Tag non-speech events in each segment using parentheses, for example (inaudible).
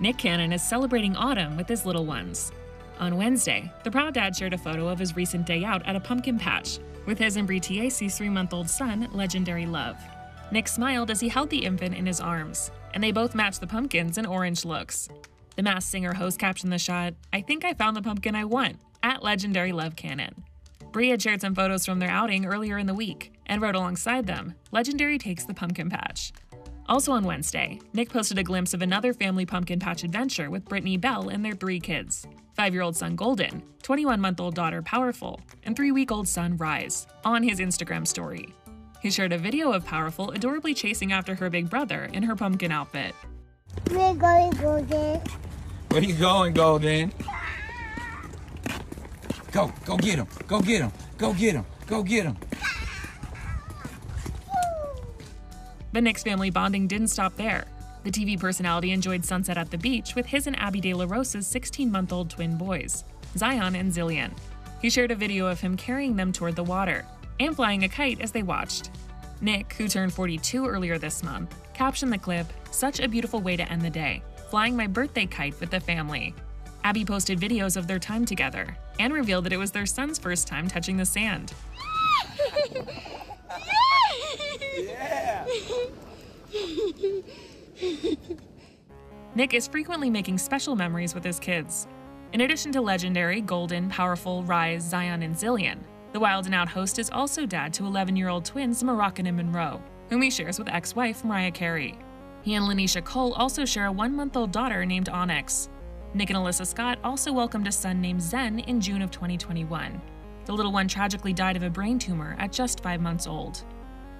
Nick Cannon is celebrating autumn with his little ones. On Wednesday, the proud dad shared a photo of his recent day out at a pumpkin patch with his Tiesi's three month old son, Legendary Love. Nick smiled as he held the infant in his arms, and they both matched the pumpkins in orange looks. The Masked Singer host captioned the shot, I think I found the pumpkin I want, at Legendary Love Cannon. Bre had shared some photos from their outing earlier in the week and wrote alongside them, Legendary takes the pumpkin patch. Also on Wednesday, Nick posted a glimpse of another family pumpkin patch adventure with Brittany Bell and their three kids five year old son Golden, 21 month old daughter Powerful, and three week old son Rise, on his Instagram story. He shared a video of Powerful adorably chasing after her big brother in her pumpkin outfit. We're going Golden. Where you going, Golden? Go, go get him. Go get him. Go get him. Go get him. The Nick's family bonding didn't stop there. The TV personality enjoyed sunset at the beach with his and Abby De La Rosa's 16 month old twin boys, Zion and Zillion. He shared a video of him carrying them toward the water and flying a kite as they watched. Nick, who turned 42 earlier this month, captioned the clip, Such a beautiful way to end the day, flying my birthday kite with the family. Abby posted videos of their time together and revealed that it was their son's first time touching the sand. (laughs) (laughs) Yeah. Nick is frequently making special memories with his kids. In addition to legendary, golden, powerful, Rise, Zion, and Zillion, the Wild and Out host is also dad to 11 year old twins Moroccan and Monroe, whom he shares with ex wife Mariah Carey. He and Lanisha Cole also share a one month old daughter named Onyx. Nick and Alyssa Scott also welcomed a son named Zen in June of 2021. The little one tragically died of a brain tumor at just five months old.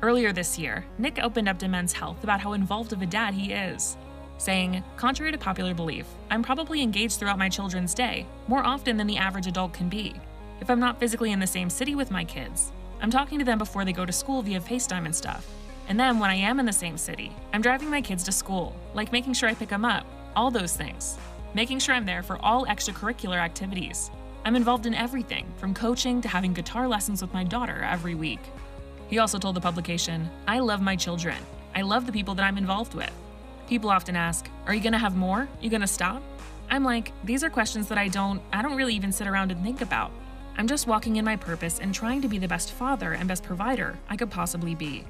Earlier this year, Nick opened up to Men's Health about how involved of a dad he is, saying, Contrary to popular belief, I'm probably engaged throughout my children's day, more often than the average adult can be. If I'm not physically in the same city with my kids, I'm talking to them before they go to school via FaceTime and stuff. And then when I am in the same city, I'm driving my kids to school, like making sure I pick them up, all those things. Making sure I'm there for all extracurricular activities. I'm involved in everything, from coaching to having guitar lessons with my daughter every week. He also told the publication, I love my children. I love the people that I'm involved with. People often ask, Are you gonna have more? You gonna stop? I'm like, these are questions that I don't I don't really even sit around and think about. I'm just walking in my purpose and trying to be the best father and best provider I could possibly be.